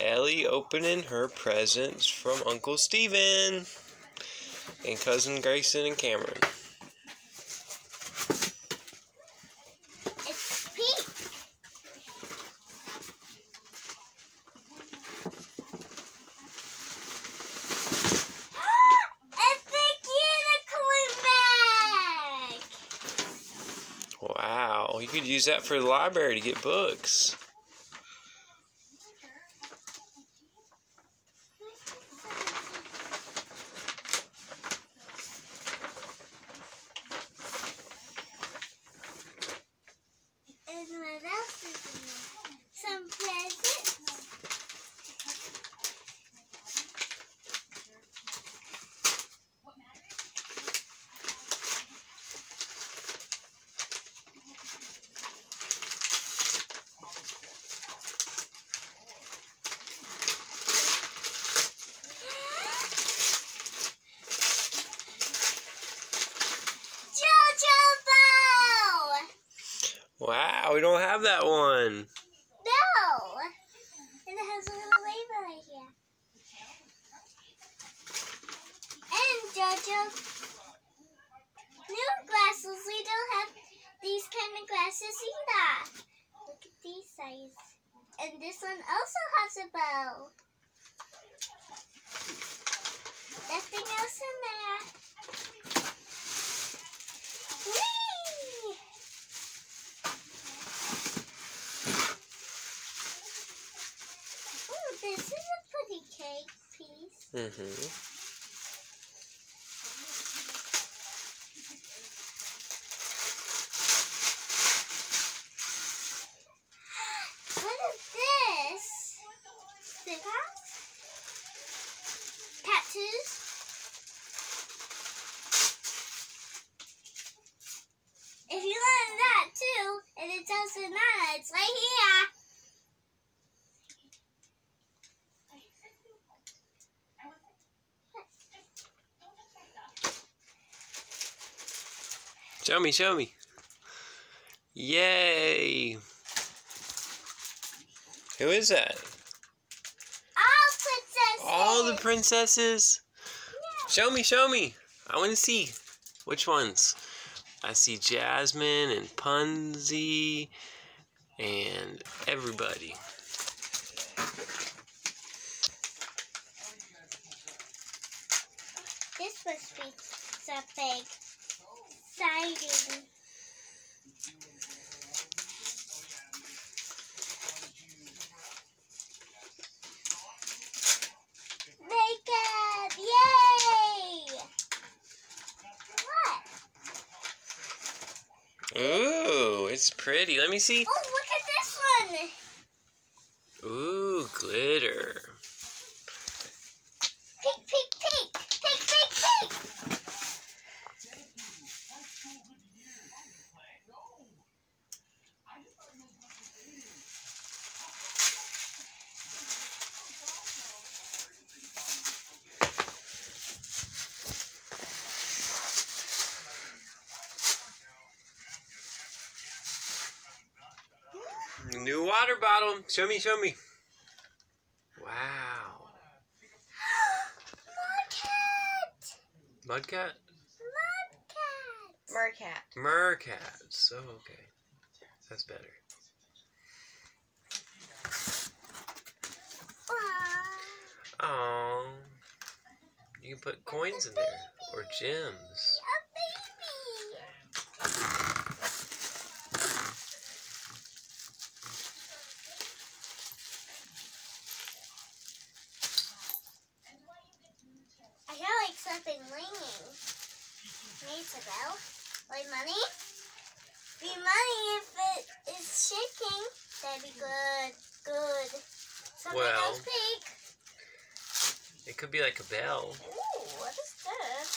Ellie opening her presents from Uncle Stephen and cousin Grayson and Cameron. It's pink. it's the unicorn bag. Wow, you could use that for the library to get books. And what else is in there? Some presents. Jojo Wow, we don't have that one. No! And it has a little label right here. And Jojo, new glasses. We don't have these kind of glasses either. Look at these size. And this one also has a bow. Nothing else in there. Whee! Ooh, this is a pretty cake piece. Mm-hmm. What is this? Stickers? Tattoos? If you want that too, and it tells Banana, it's right here. Show me, show me. Yay! Who is that? All princesses. All the princesses? Show me, show me. I want to see. Which ones? I see Jasmine and Punzi and everybody. This must be something exciting. Makeup! Yay! What? Ooh, it's pretty. Let me see. Oh, look at this one! Ooh, glitter. Pink, pink, pink! Pink, pink, pink! New water bottle. Show me, show me. Wow. Mudcat! Mudcat? Mudcat! Mercat. So Oh, okay. That's better. Oh. You can put coins in there or gems. Oh, A baby! I feel like something ringing. Needs a Like money? Be money if it is shaking. That'd be good. Good. Something Well. else pink. It could be like a bell. Ooh, what is this?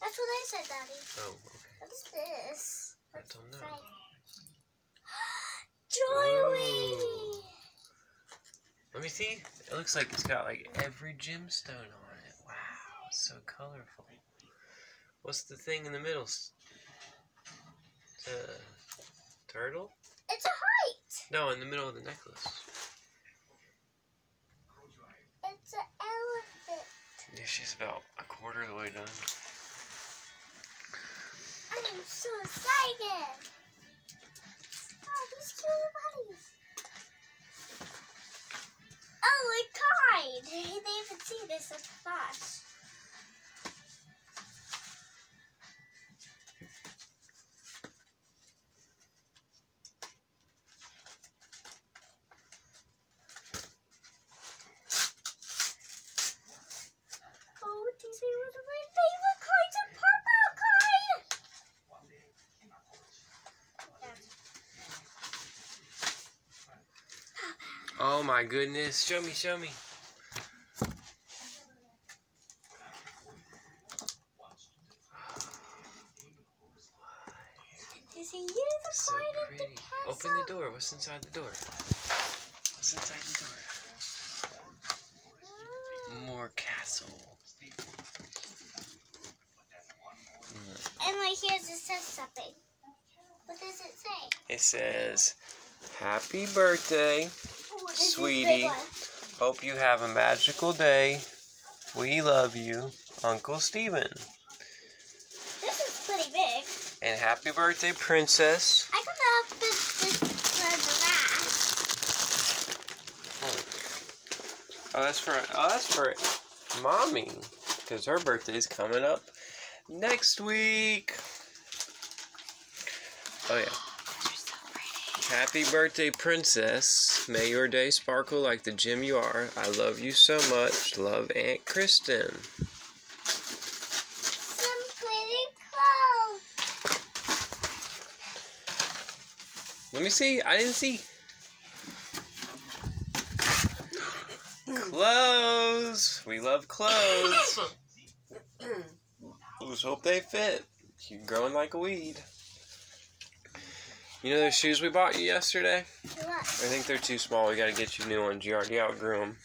That's what I said, Daddy. Oh, okay. What is this? I don't know. Jewelry! Let me see. It looks like it's got like every gemstone on it. Wow, so colorful. What's the thing in the middle? The turtle? It's a height. No, in the middle of the necklace. It's an elephant. Yeah, she's about a quarter of the way done. I'm so excited. Oh, these cute buddies. Oh, it cried. They even see this as fast. Oh my goodness. Show me, show me. Is he using the So the pretty. castle? Open the door. What's inside the door? What's inside the door? Mm. More castle. And like here's it says something. What does it say? It says, Happy birthday. Is Sweetie. Hope you have a magical day. We love you, Uncle Stephen. This is pretty big. And happy birthday, Princess. I can open this for the. Oh, that's for oh, that's for mommy, because her birthday's coming up next week. Oh yeah. They're so pretty. Happy birthday, Princess. May your day sparkle like the gem you are. I love you so much. Love Aunt Kristen. Some pretty clothes. Let me see. I didn't see. Clothes. We love clothes. Let's hope they fit. You're growing like a weed. You know those shoes we bought you yesterday? Look. I think they're too small. We gotta get you new ones. You already outgrew them.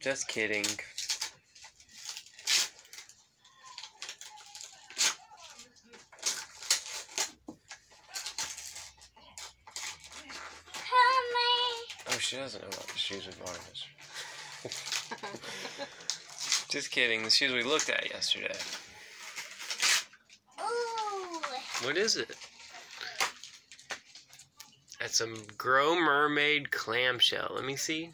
Just kidding. Oh, she doesn't know about the shoes we bought yesterday. Just kidding. The shoes we looked at yesterday. Ooh. What is it? A Grow Mermaid clamshell. Let me see.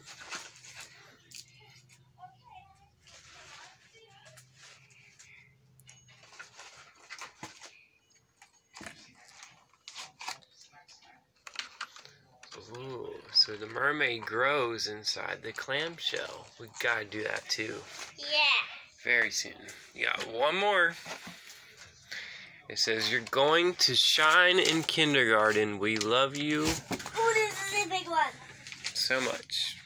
Ooh, so the mermaid grows inside the clamshell. We gotta do that too. Yeah. Very soon. You got one more. It says, You're going to shine in kindergarten. We love you Ooh, this is a big one. so much.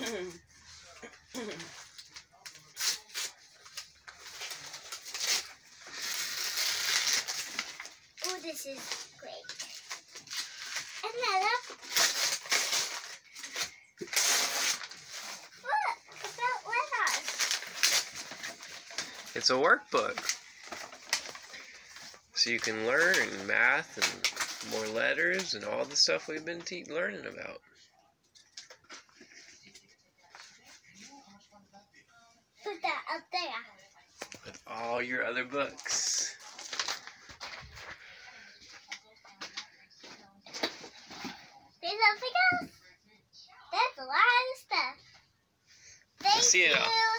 Ooh, this is great. Another. Look, about letters. It's a workbook. So you can learn math and more letters and all the stuff we've been te- learning about. Put that up there. With all your other books. There's something else. That's a lot of stuff. Thank see it you.